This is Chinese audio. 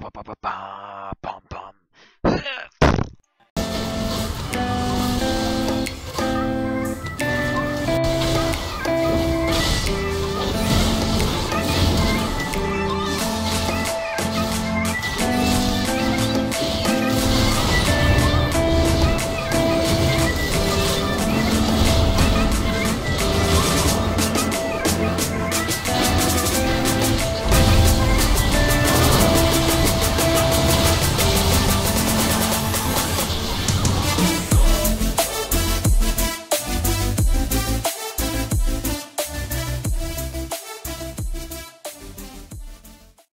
叭叭叭叭叭